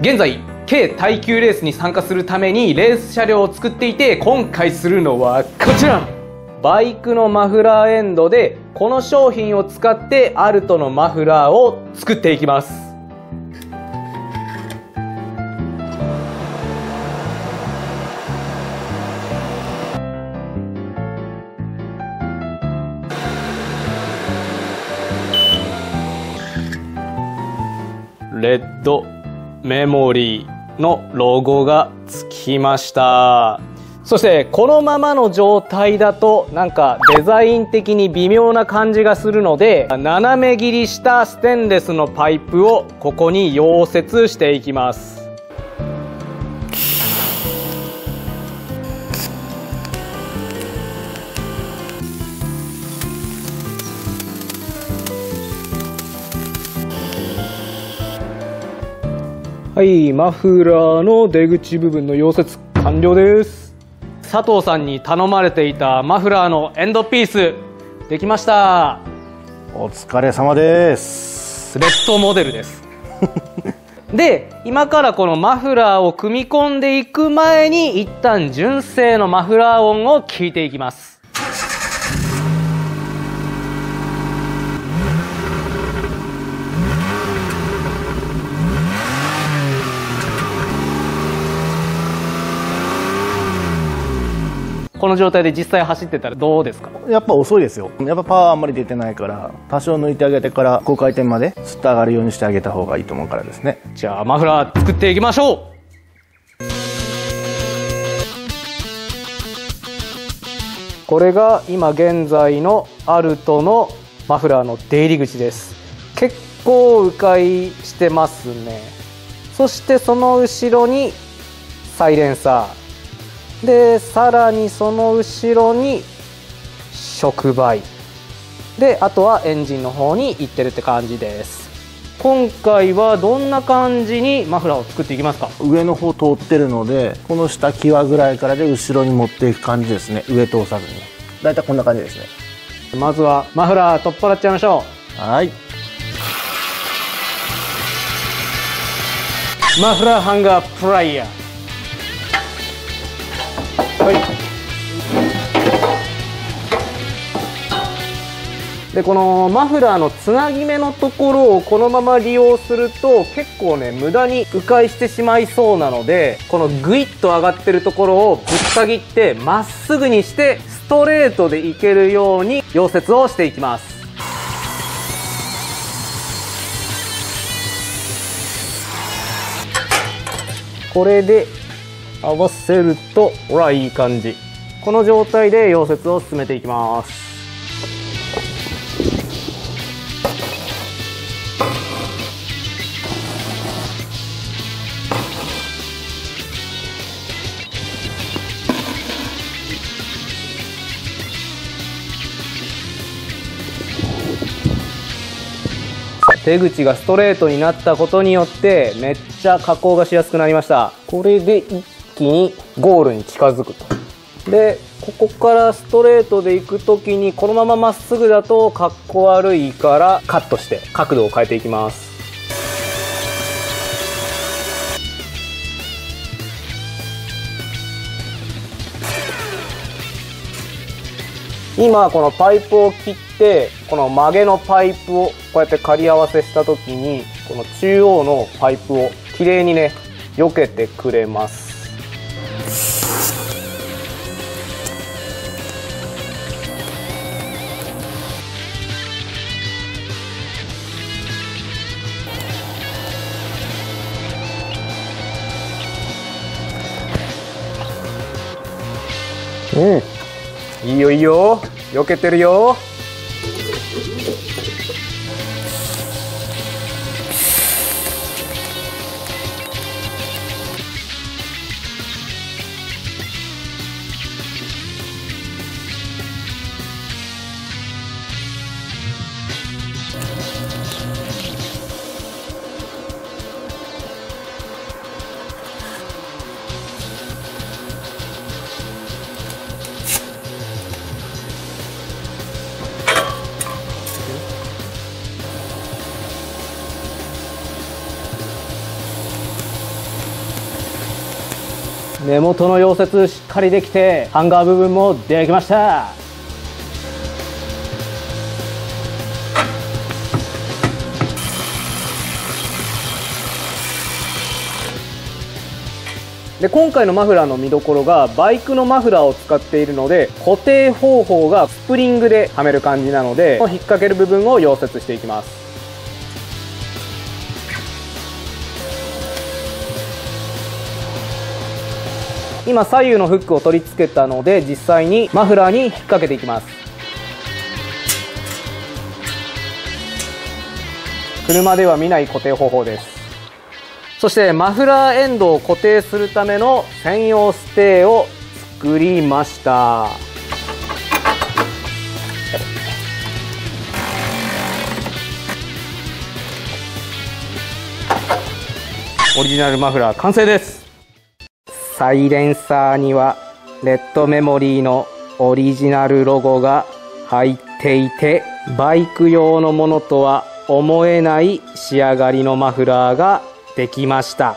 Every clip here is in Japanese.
現在軽耐久レースに参加するためにレース車両を作っていて今回するのはこちら。バイクのマフラーエンドでこの商品を使ってアルトのマフラーを作っていきます。レッド。メモリーのロゴがつきました。そしてこのままの状態だとなんかデザイン的に微妙な感じがするので斜め切りしたステンレスのパイプをここに溶接していきます。はいマフラーの出口部分の溶接完了です。佐藤さんに頼まれていたマフラーのエンドピース。できました。お疲れ様です。レッドモデルです。で今からこのマフラーを組み込んでいく前に一旦純正のマフラー音を聞いていきますこの状態で実際走ってたらどうですか？やっぱ遅いですよ。やっぱパワーあんまり出てないから多少抜いてあげてから高回転まですっと上がるようにしてあげた方がいいと思うからですね。じゃあマフラー作っていきましょう。これが今現在のアルトのマフラーの出入り口です。結構迂回してますね。そしてその後ろにサイレンサーでさらにその後ろに触媒。であとはエンジンの方に行ってるって感じです。今回はどんな感じにマフラーを作っていきますか？上の方通ってるのでこの下際ぐらいからで後ろに持っていく感じですね。上通さずに。だいたいこんな感じですね。まずはマフラー取っ払っちゃいましょう。はい。マフラーハンガープライヤーはい。でこのマフラーのつなぎ目のところをこのまま利用すると結構ね無駄に迂回してしまいそうなのでこのグイッと上がってるところをぶった切ってまっすぐにしてストレートでいけるように溶接をしていきます。これで合わせるとほらいい感じ。この状態で溶接を進めていきます。手口がストレートになったことによってめっちゃ加工がしやすくなりました。これで一気にゴールに近づくと。でここからストレートで行く時にこのまままっすぐだとかっこ悪いからカットして角度を変えていきます。今このパイプを切ってこの曲げのパイプをこうやって仮合わせした時にこの中央のパイプをきれいにね避けてくれます。うん。いいよいいよ。避けてるよ。根元の溶接しっかりできてハンガー部分もできました。で今回のマフラーの見どころがバイクのマフラーを使っているので固定方法がスプリングではめる感じなので引っ掛ける部分を溶接していきます。今左右のフックを取り付けたので実際にマフラーに引っ掛けていきます。車では見ない固定方法です。そしてマフラーエンドを固定するための専用ステーを作りました。オリジナルマフラー完成です。サイレンサーにはレッドメモリーのオリジナルロゴが入っていてバイク用のものとは思えない仕上がりのマフラーができました。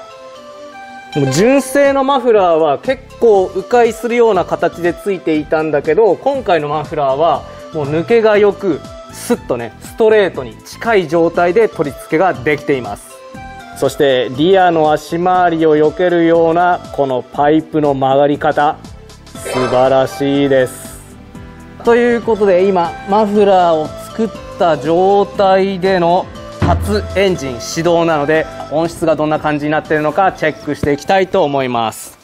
もう純正のマフラーは結構迂回するような形でついていたんだけど今回のマフラーはもう抜けがよくスッとねストレートに近い状態で取り付けができています。そしてリアの足回りを避けるようなこのパイプの曲がり方。素晴らしいです。ということで今マフラーを作った状態での初エンジン始動なので音質がどんな感じになっているのかチェックしていきたいと思います。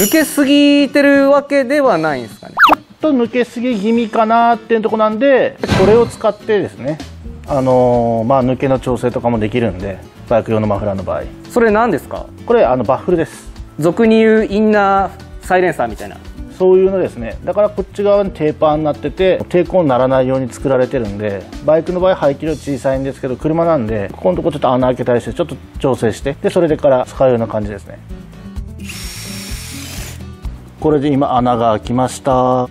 抜けすぎてるわけではないんですかね。ちょっと抜けすぎ気味かなっていうとこなんでこれを使ってですね。あのーまあ抜けの調整とかもできるんでバイク用のマフラーの場合。それ何ですか？これあのバッフルです。俗に言うインナーサイレンサーみたいな。そういうのですね。だからこっち側にテーパーになってて抵抗にならないように作られてるんでバイクの場合排気量小さいんですけど車なんでここのとこちょっと穴開けたりしてちょっと調整してでそれでから使うような感じですねこれで今穴が開きました。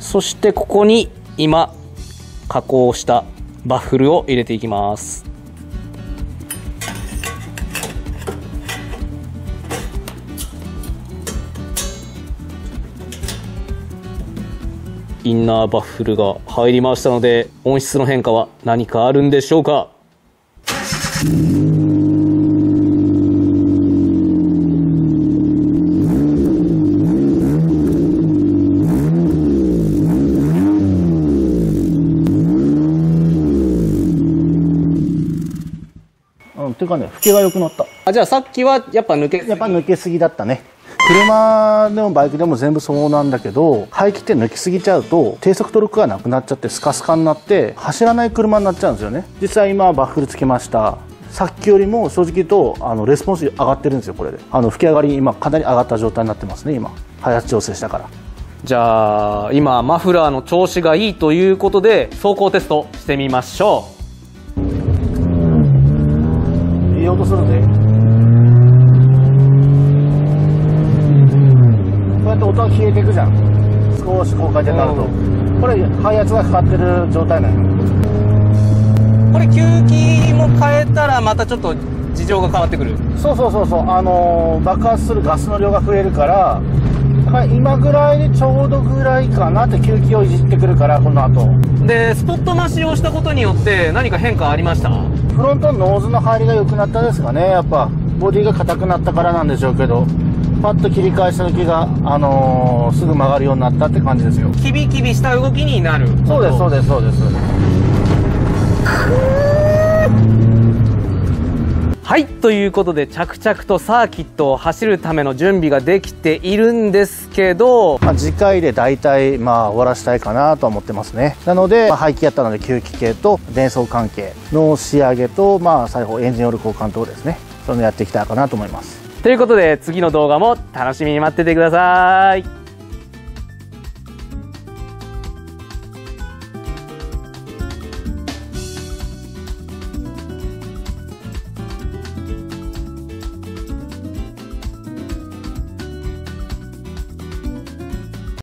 そしてここに今加工したバッフルを入れていきます。インナーバッフルが入りましたので音質の変化は何かあるんでしょうか？うんていうかね吹きが良くなった。あじゃあさっきはやっぱ抜けやっぱ抜けすぎだったね。車でもバイクでも全部そうなんだけど排気って抜きすぎちゃうと低速トルクがなくなっちゃってスカスカになって走らない車になっちゃうんですよね。実際今バッフルつけました。さっきよりも正直言うとあのレスポンス上がってるんですよこれで。あの吹き上がり今かなり上がった状態になってますね今。開発調整したから。じゃあ今マフラーの調子がいいということで走行テストしてみましょいい音するねこうやって音が消えていくじゃん。少し高回転になると、これ排圧がかかってる状態なんようこれ吸気も変えたらまたちょっと事情が変わってくる。そうそうそうそう。あのー爆発するガスの量が増えるからはい今ぐらいでちょうどぐらいかなって吸気をいじってくるからこの後。でスポット増しをしたことによって何か変化ありました？フロントのノーズの入りが良くなったですかね。やっぱボディが硬くなったからなんでしょうけどパッと切り返した時が、あのーすぐ曲がるようになったって感じですよ。キビキビした動きになるそうですそうですそうですはいということで着々とサーキットを走るための準備ができているんですけどまあ、次回で大体まあ終わらせたいかなとは思ってますね。なので、まあ、排気やったので吸気系と電装関係の仕上げとまあ最後エンジンオイル交換等ですね。そういうのやっていきたいかなと思います。ということで次の動画も楽しみに待っててください